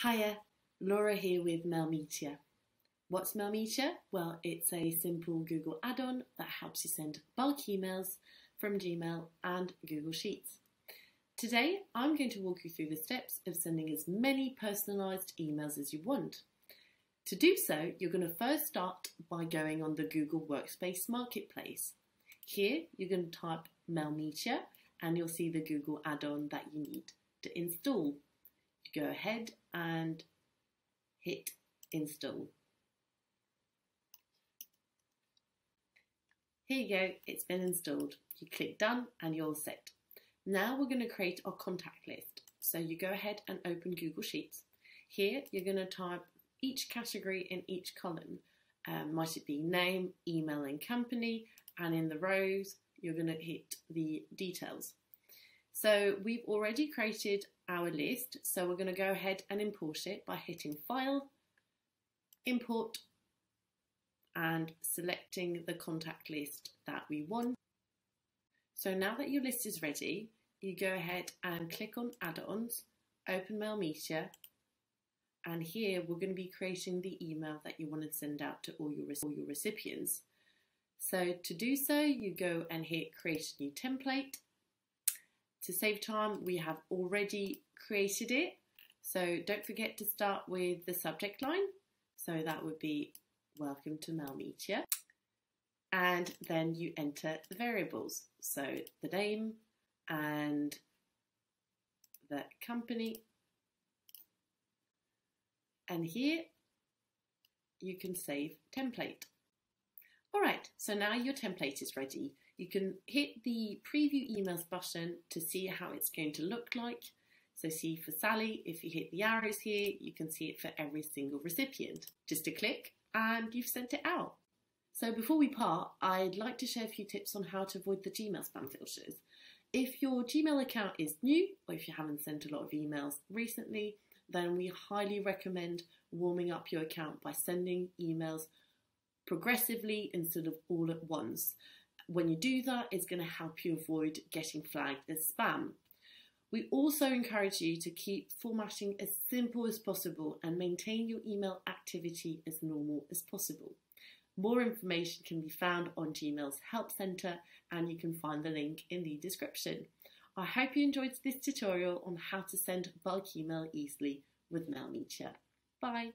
Hiya, Laura here with Mailmeteor. What's Mailmeteor? Well, it's a simple Google add-on that helps you send bulk emails from Gmail and Google Sheets. Today, I'm going to walk you through the steps of sending as many personalised emails as you want. To do so, you're going to first start by going on the Google Workspace Marketplace. Here, you're going to type Mailmeteor and you'll see the Google add-on that you need to install go ahead and hit install. Here you go, it's been installed. You click done and you're all set. Now we're going to create our contact list. So you go ahead and open Google Sheets. Here you're going to type each category in each column. Um, might it be name, email and company and in the rows you're going to hit the details. So we've already created our list, so we're going to go ahead and import it by hitting File, Import, and selecting the contact list that we want. So now that your list is ready, you go ahead and click on Add-ons, open Mail Mailmeteor, and here we're going to be creating the email that you want to send out to all your, all your recipients. So to do so, you go and hit Create a New Template, to save time, we have already created it. So don't forget to start with the subject line. So that would be welcome to Mailmeteor. And then you enter the variables. So the name and the company. And here you can save template. All right, so now your template is ready. You can hit the preview emails button to see how it's going to look like. So see for Sally, if you hit the arrows here, you can see it for every single recipient. Just a click and you've sent it out. So before we part, I'd like to share a few tips on how to avoid the Gmail spam filters. If your Gmail account is new, or if you haven't sent a lot of emails recently, then we highly recommend warming up your account by sending emails progressively instead of all at once. When you do that, it's going to help you avoid getting flagged as spam. We also encourage you to keep formatting as simple as possible and maintain your email activity as normal as possible. More information can be found on Gmail's Help Centre and you can find the link in the description. I hope you enjoyed this tutorial on how to send bulk email easily with Mailmeteor. Bye!